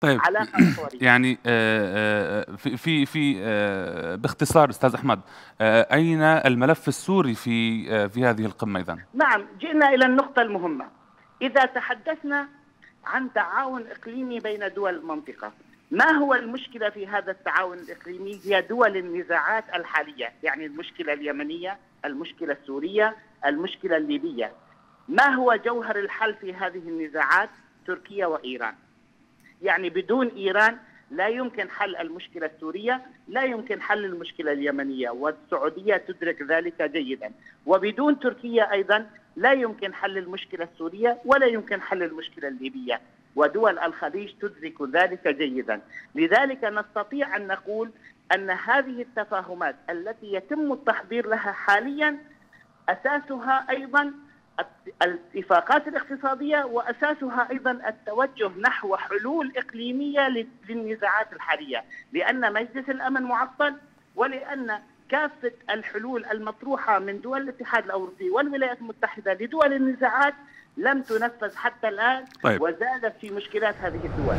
طيب يعني آآ آآ في في آآ باختصار أستاذ أحمد آآ أين الملف السوري في في هذه القمة إذًا؟ نعم جئنا إلى النقطة المهمة. إذا تحدثنا عن تعاون إقليمي بين دول المنطقة ما هو المشكلة في هذا التعاون الإقليمي؟ هي دول النزاعات الحالية يعني المشكلة اليمنية المشكلة السورية المشكلة الليبية. ما هو جوهر الحل في هذه النزاعات؟ تركيا وإيران. يعني بدون إيران لا يمكن حل المشكلة السورية لا يمكن حل المشكلة اليمنية والسعودية تدرك ذلك جيدا. وبدون تركيا أيضا لا يمكن حل المشكلة السورية ولا يمكن حل المشكلة الليبية. ودول الخليج تدرك ذلك جيدا. لذلك نستطيع أن نقول أن هذه التفاهمات التي يتم التحضير لها حاليا أساسها أيضا الاتفاقات الاقتصادية وأساسها أيضا التوجه نحو حلول إقليمية للنزاعات الحالية لأن مجلس الأمن معطل ولأن كافة الحلول المطروحة من دول الاتحاد الأوروبي والولايات المتحدة لدول النزاعات لم تنفذ حتى الآن طيب. وزادت في مشكلات هذه الدول